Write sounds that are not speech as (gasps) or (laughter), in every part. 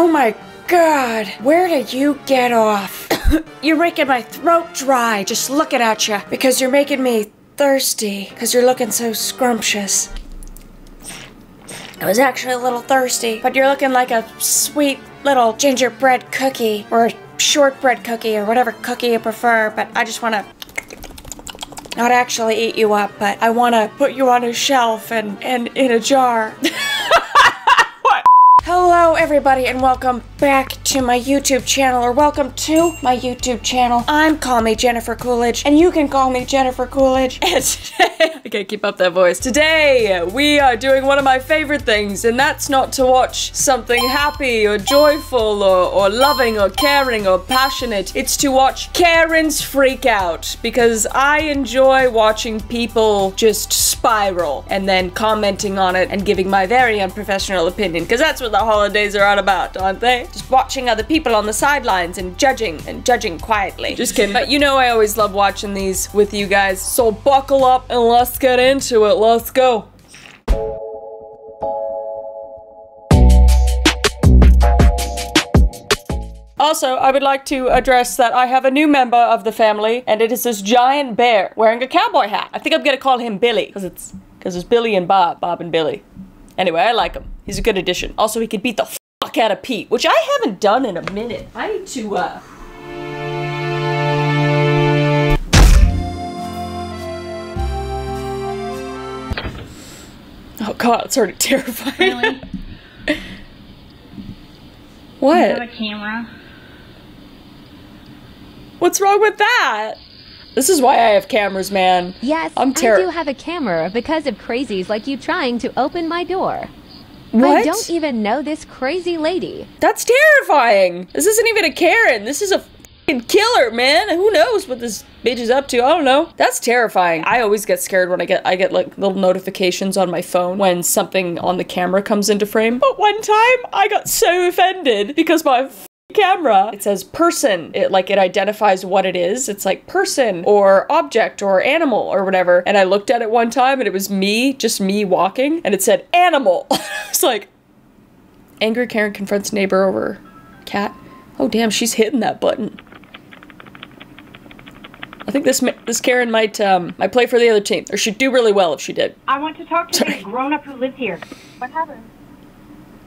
Oh my god, where did you get off? (coughs) you're making my throat dry just looking at you because you're making me thirsty because you're looking so scrumptious. I was actually a little thirsty, but you're looking like a sweet little gingerbread cookie or a shortbread cookie or whatever cookie you prefer, but I just want to not actually eat you up, but I want to put you on a shelf and, and in a jar. (laughs) Hello everybody and welcome back to my YouTube channel or welcome to my YouTube channel. I'm Call Me Jennifer Coolidge and you can call me Jennifer Coolidge. (laughs) And today, I can't keep up that voice. Today we are doing one of my favorite things and that's not to watch something happy or joyful or, or loving or caring or passionate. It's to watch Karens freak out because I enjoy watching people just spiral and then commenting on it and giving my very unprofessional opinion because that's what the holidays are all about, aren't they? Just watching other people on the sidelines and judging and judging quietly. Just kidding. But you know I always love watching these with you guys. So buckle up and let's get into it. Let's go. Also, I would like to address that I have a new member of the family, and it is this giant bear wearing a cowboy hat. I think I'm gonna call him Billy, because it's because it's Billy and Bob, Bob and Billy. Anyway, I like him. He's a good addition. Also, he could beat the fuck out of Pete, which I haven't done in a minute. I need to, uh... Oh god, it's already (laughs) terrifying. Really? (laughs) what? You have a camera. What's wrong with that? This is why I have cameras, man. Yes, I'm I do have a camera because of crazies like you trying to open my door. What? I don't even know this crazy lady. That's terrifying. This isn't even a Karen. This is a fucking killer, man. Who knows what this bitch is up to? I don't know. That's terrifying. I always get scared when I get I get like little notifications on my phone when something on the camera comes into frame. But one time I got so offended because my camera it says person it like it identifies what it is it's like person or object or animal or whatever and i looked at it one time and it was me just me walking and it said animal (laughs) it's like Angry Karen confronts neighbor over cat. Oh damn, she's hitting that button. I think this this Karen might um might play for the other team, or she'd do really well if she did. I want to talk to Sorry. the grown up who lives here. What happened?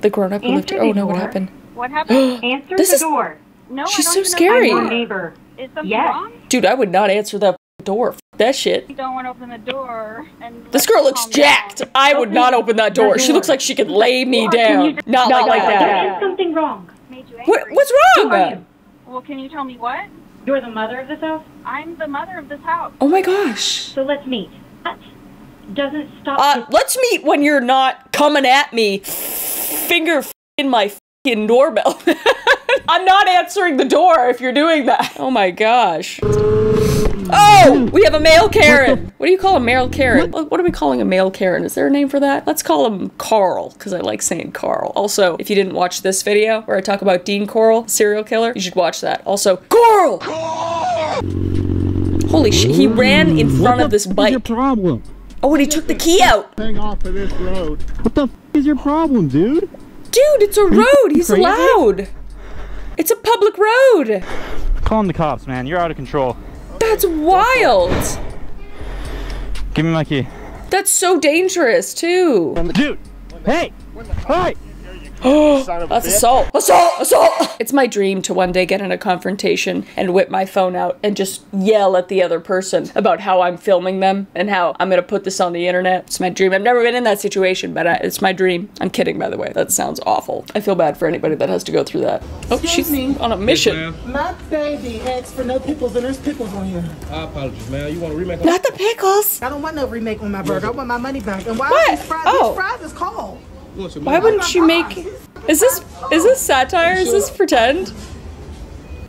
The grown up who lived here. Oh no, what happened? What happened? (gasps) Answer This the is- door. no, She's I so don't even scary. know I'm your neighbor. Is something Yes. wrong? Dude, I would not answer that door. F- that shit. You don't want to open the door. And This girl looks jacked. down. I would Open not open that door. the She looks like she could lay me Or down. just- Not, Not like, that. There is something wrong. Made you angry. What, what's Who are wrong? you? Well, can you tell me what? You're the mother of this house, I'm the mother of this house. Oh my gosh. so let's meet. That doesn't stop. Uh, let's meet when you're not coming at me, finger in my fucking doorbell. (laughs) I'm not answering the door if you're doing that. Oh my gosh. Oh, we have a male Karen. What do you call a male Karen? What what are we calling a male Karen? Is there a name for that? Let's call him Carl, because I like saying Carl. Also, if you didn't watch this video where I talk about Dean Corll, serial killer, you should watch that. Also, Corll! Holy shit, he ran in front of this bike. What's your bike. problem? Oh, and he took the key out. Hang off of this road. What the f is your problem, dude? Dude, it's a road. He's crazy? allowed. It's a public road. Calling the cops, man. You're out of control. That's wild. Give me my key. That's so dangerous, too. Dude! Hey! Hey! (gasps) That's assault. Assault! Assault! It's my dream to one day get in a confrontation and whip my phone out and just yell at the other person about how I'm filming them and how I'm gonna put this on the internet. It's my dream. I've never been in that situation, but I, it's my dream. I'm kidding, by the way. That sounds awful. I feel bad for anybody that has to go through that. Oh, she's me. on a mission. My baby asked for no pickles and there's pickles on here. I apologize, man. You want to remake? Not the pickles. I don't want no remake on my burger. I want my money back. And why What? are these fries? Oh. These fries is cold. Why wouldn't you make? Is this is this satire? Is this pretend?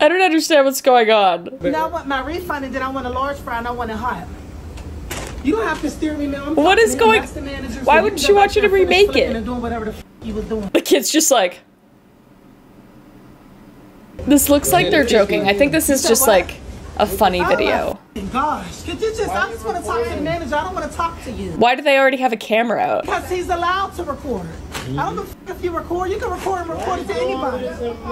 I don't understand what's going on. Now I want my refund and then I want a large fry and I want it hot. You don't have to steer me, man. I'm What is going- manager, Why so wouldn't she want you to there and finish remake it? And doing whatever the f- you was doing. The kid's just like. This looks like they're joking. I think this is just like a funny oh video. Gosh, could you just? I just want to talk to the manager. I don't want to talk to you. Why do they already have a camera out? Because he's allowed to record. I don't give a f- if you record. You can record and record it to anybody.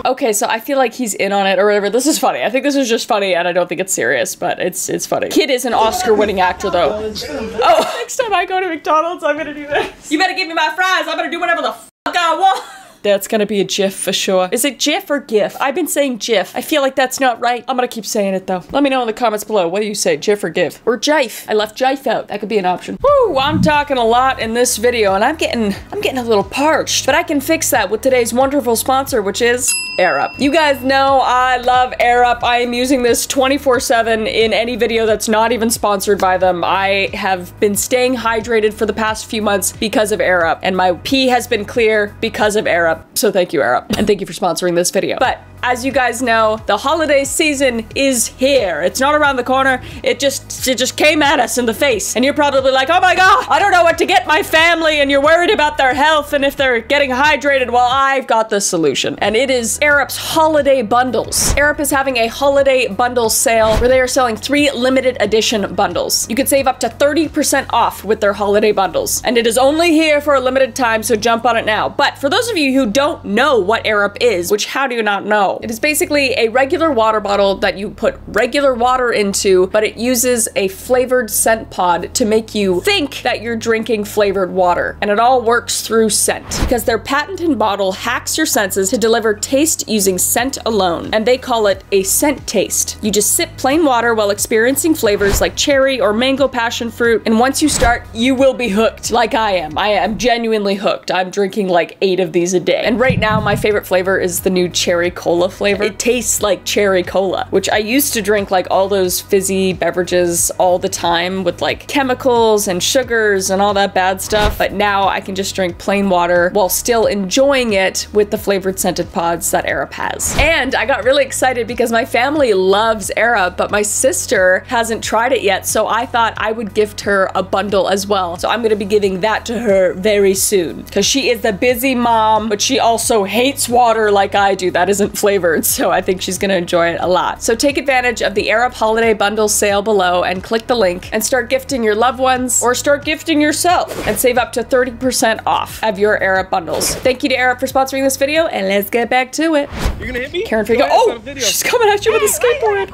Okay, so I feel like he's in on it or whatever. This is funny. I think this is just funny, and I don't think it's serious, but it's it's funny. Kid is an Oscar-winning actor, though. Oh, (laughs) next time I go to McDonald's, I'm gonna do this. You better give me my fries. I'm gonna do whatever the fuck I want. That's gonna be a GIF for sure. Is it GIF or GIF? I've been saying GIF. I feel like that's not right. I'm gonna keep saying it though. Let me know in the comments below. What do you say, GIF or GIF? Or JIFE? I left JIFE out. That could be an option. Woo! I'm talking a lot in this video, and I'm getting I'm getting a little parched. But I can fix that with today's wonderful sponsor, which is AirUp. You guys know I love AirUp. I am using this 24-7 in any video that's not even sponsored by them. I have been staying hydrated for the past few months because of AirUp, and my pee has been clear because of AirUp. So thank you, AirUp, and thank you for sponsoring this video. But as you guys know, the holiday season is here. It's not around the corner. It just it just came at us in the face. And you're probably like, "Oh my god, I don't know what to get my family." And you're worried about their health and if they're getting hydrated. Well, I've got the solution. And it is AirUp's holiday bundles. AirUp is having a holiday bundle sale where they are selling 3 limited edition bundles. You can save up to 30% off with their holiday bundles. And it is only here for a limited time, so jump on it now. But for those of you who don't know what AirUp is, which how do you not know? It is basically a regular water bottle that you put regular water into, but it uses a flavored scent pod to make you think that you're drinking flavored water. And it all works through scent because their patented bottle hacks your senses to deliver taste using scent alone. And they call it a scent taste. You just sip plain water while experiencing flavors like cherry or mango passion fruit. And once you start, you will be hooked like I am. I am genuinely hooked. I'm drinking like eight of these a day. And right now, my favorite flavor is the new cherry cola flavor. It tastes like cherry cola, which I used to drink like all those fizzy beverages all the time with like chemicals and sugars and all that bad stuff. But now I can just drink plain water while still enjoying it with the flavored scented pods that AirUp has. And I got really excited because my family loves AirUp, but my sister hasn't tried it yet. So I thought I would gift her a bundle as well. So I'm gonna be giving that to her very soon because she is a busy mom, but she also hates water like I do. That isn't flavored so I think she's gonna enjoy it a lot. So take advantage of the AirUp Holiday Bundle sale below and click the link and start gifting your loved ones or start gifting yourself and save up to 30% off of your AirUp bundles. Thank you to AirUp for sponsoring this video and let's get back to it. You're gonna hit me? Karen Go Frigo. ahead, it's on Oh, video. she's coming at you with a skateboard.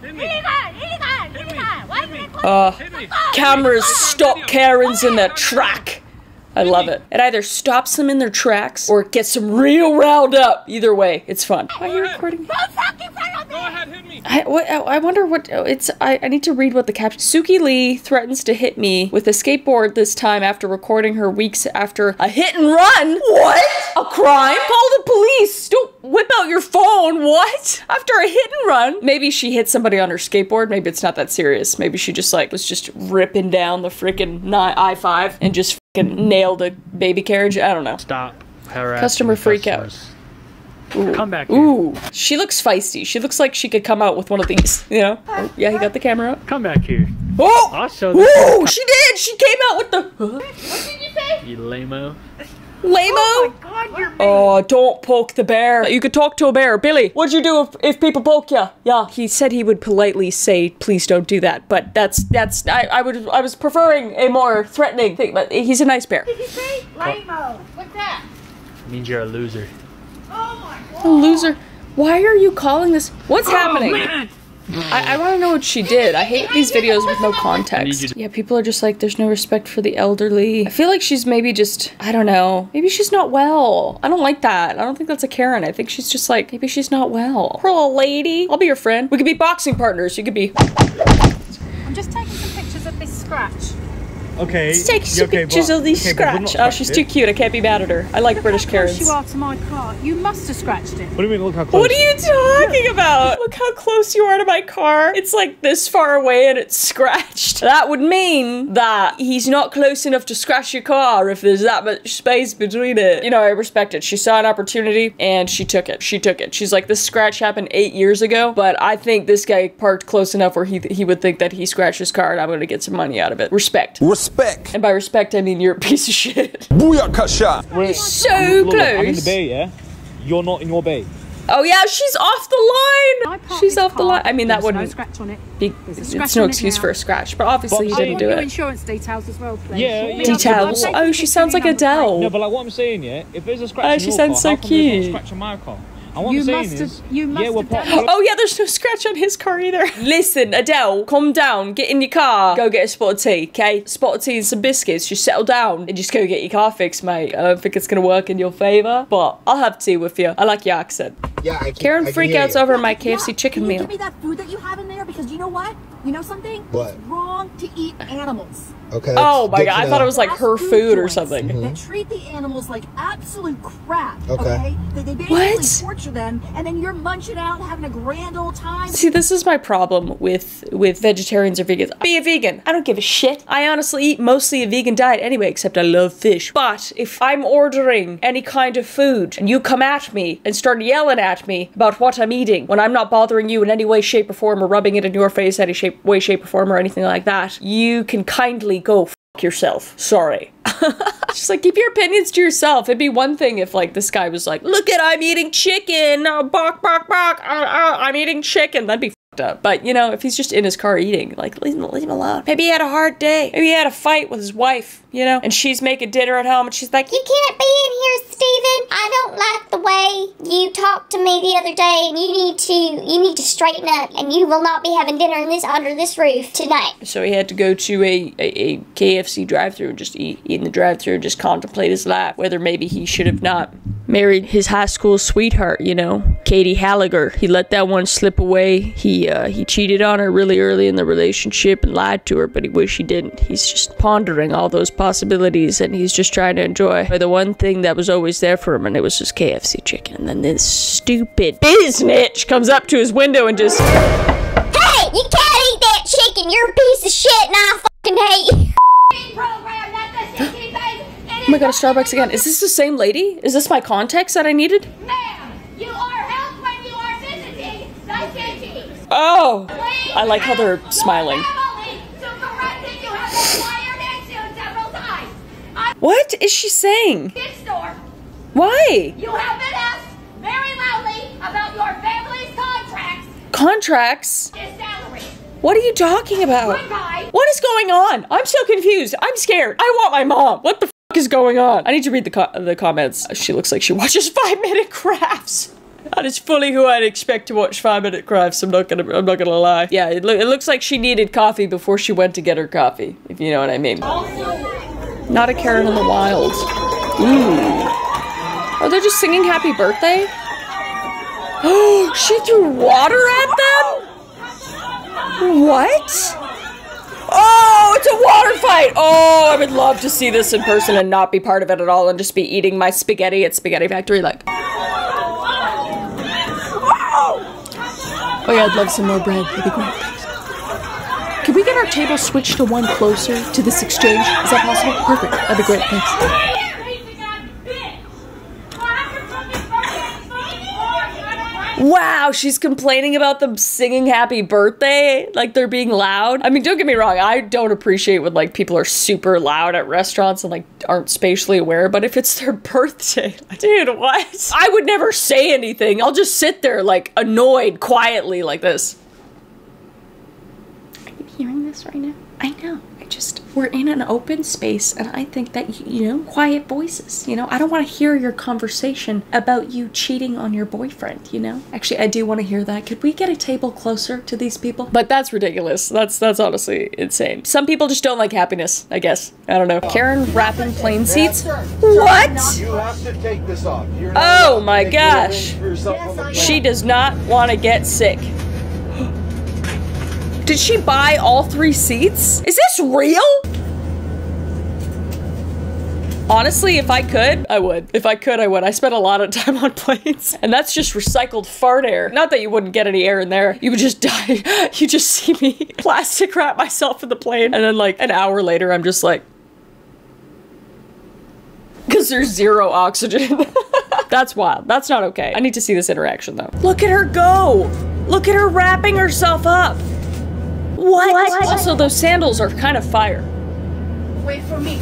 Hit me. Uh, Hit me. cameras stop Karens in their track. I love it. It either stops them in their tracks or it gets them real riled up. Either way, it's fun. Why are you recording? Go ahead, hit me. I, what, I wonder what oh, it's. I, I need to read what the caption. Suki Lee threatens to hit me with a skateboard this time after recording her weeks after a hit and run. What? A crime? Call the police. Don't whip out your phone. What? After a hit and run? Maybe she hit somebody on her skateboard. Maybe it's not that serious. Maybe she just like was just ripping down the freaking I five and just freaking nailed a baby carriage. I don't know. Stop Customer freak out. customers. Come back here. Ooh, she looks feisty. She looks like she could come out with one of these. (laughs) You know? Oh, yeah, he got the camera up. Come back here. Oh! I'll show this Ooh, she did! She came out with the you lame-o. Lame Oh, oh don't poke the bear. You could talk to a bear. Billy, what'd you do if, if people poke you? Yeah, he said he would politely say, please don't do that. But that's, that's, I, I would, I was preferring a more threatening thing, but he's a nice bear. Did you say? Lamo. What's that? It Means you're a loser. Oh A loser. Why are you calling this? What's oh, happening? I, I want to know what she did. I hate these videos with no context. Yeah, people are just like, there's no respect for the elderly. I feel like she's maybe just, I don't know. Maybe she's not well. I don't like that. I don't think that's a Karen. I think she's just like, maybe she's not well. Poor little lady. I'll be your friend. We could be boxing partners. You could be. I'm just taking some pictures of this scratch. Okay. Let's take some okay, pictures but- of these okay, but we're scratch. not Oh, she's too scratched cute. I can't be mad at her. I like British How close Karens. you are to my car. You must have scratched it. What do you mean? Look how close. What are you talking about? Look how close you are to my car. It's like this far away and it's scratched. (laughs) That would mean that he's not close enough to scratch your car if there's that much space between it. You know, I respect it. She saw an opportunity and she took it. She took it. She's like, this scratch happened eight years ago, but I think this guy parked close enough where he, he would think that he scratched his car and I'm gonna get some money out of it. Respect. Respect. And by respect, I mean you're a piece of shit. (laughs) Booyaka shot. Wait, So look, look, I'm in the bay, yeah. You're not in your bay. Oh yeah, she's off the line. She's this off the line. I mean, that There's no wouldn't scratch on it. be. There's a It's no on excuse now. for a scratch, but obviously But you didn't do Your it. insurance details as well, please. Yeah, Let yeah. have the- I'll Details. take Oh, she sounds like the number plate. Adele. No, but like what I'm saying, yeah, if there's a scratch Oh, on she your sounds car, so how come there's not a cute. scratch on my car? And what You I'm must is, have- you must we're have part- done- Oh yeah, there's no scratch on his car either. (laughs) Listen, Adele, calm down. Get in your car. Go get a spot of tea, okay? Spot of tea and some biscuits. Just settle down and just go get your car fixed, mate. I don't think it's gonna work in your favor, but I'll have tea with you. I like your accent. Yeah, I can, Karen I can hear freakouts you. over my KFC chicken Can you meal. give me that food that you have in there? Because you know what? You know something? What? It's wrong to eat animals. Okay. Oh my god, I thought it was like her food food or joints something. That treat the animals like absolute crap. Okay. Okay. They, they basically What? torture them, and then you're munching out, having a grand old time. See, this is my problem with with vegetarians or vegans. Be a vegan. I don't give a shit. I honestly eat mostly a vegan diet anyway, except I love fish. But if I'm ordering any kind of food and you come at me and start yelling at me about what I'm eating when I'm not bothering you in any way, shape, or form, or rubbing it in your face any shape, way, shape, or form, or anything like that, you can kindly go f yourself. Sorry. (laughs) Just like keep your opinions to yourself. It'd be one thing if like this guy was like, "Look at I'm eating chicken, uh, bark, bark, bark. Uh, uh, I'm eating chicken." That'd be fucked up. But you know, if he's just in his car eating, like leave him, leave him alone. Maybe he had a hard day. Maybe he had a fight with his wife. You know, and she's making dinner at home, and she's like, You can't be in here, Steven. I don't like the way you talked to me the other day, and you need to you need to straighten up, and you will not be having dinner in this under this roof tonight. So he had to go to a, a, a KFC drive-through and just eat, eat in the drive-through and just contemplate his life. Whether maybe he should have not married his high school sweetheart, you know, Katie Halliger. He let that one slip away. He uh, he cheated on her really early in the relationship and lied to her, but he wish he didn't. He's just pondering all those possibilities and he's just trying to enjoy But the one thing that was always there for him, and it was his KFC chicken. And then this stupid biznitch comes up to his window and just. Hey, you can't eat that chicken. You're a piece of shit, and I fucking hate you. Oh my god, a Starbucks again. Is this the same lady? Is this my context that I needed? You are helped when you are visiting the city. Oh! I like how they're smiling. What is she saying? Store. Why? You have been asked very loudly about your family's contracts. Contracts? What are you talking about? What is going on? I'm so confused. I'm scared. I want my mom. What the f is going on? I need to read the co- the comments. She looks like she watches (laughs) five minute crafts. That is fully who I'd expect to watch five minute crafts. I'm not gonna. I'm not gonna lie. Yeah, it, loo- it looks like she needed coffee before she went to get her coffee. If you know what I mean. Not a Karen in the wild. Ooh. Are they just singing happy birthday? Oh, (gasps) she threw water at them? What? It's a water fight! Oh, I would love to see this in person and not be part of it at all and just be eating my spaghetti at Spaghetti Factory like. Oh yeah, I'd love some more bread. That'd be great. Can we get our table switched to one closer to this exchange? Is that possible? Perfect. That'd be great. Thanks. Wow, she's complaining about them singing happy birthday like they're being loud. I mean, don't get me wrong, I don't appreciate when like people are super loud at restaurants and like aren't spatially aware, but if it's their (laughs) birthday, dude, what? I would never say anything. I'll just sit there like annoyed quietly like this. Are you hearing this right now? I know. I just we're in an open space and I think that you know, quiet voices, you know. I don't want to hear your conversation about you cheating on your boyfriend, you know? Actually, I do want to hear that. Could we get a table closer to these people? But that's ridiculous. That's that's honestly insane. Some people just don't like happiness, I guess. I don't know. Karen wrapping plane seats? What? You have to take this off. Oh my gosh. She does not want to get sick. Did she buy all three seats? Is this real? Honestly, if I could, I would. If I could, I would. I spent a lot of (laughs) time on planes. And that's just recycled fart air. Not that you wouldn't get any air in there. You would just (laughs) die. You just see me (laughs) plastic wrap myself in the plane. And then like an hour later, I'm just like, because there's zero oxygen. That's wild. That's not okay. I need to see this interaction though. Look at her go! Look at her wrapping herself up! What? Also, those sandals are kind of fire. Wait for me.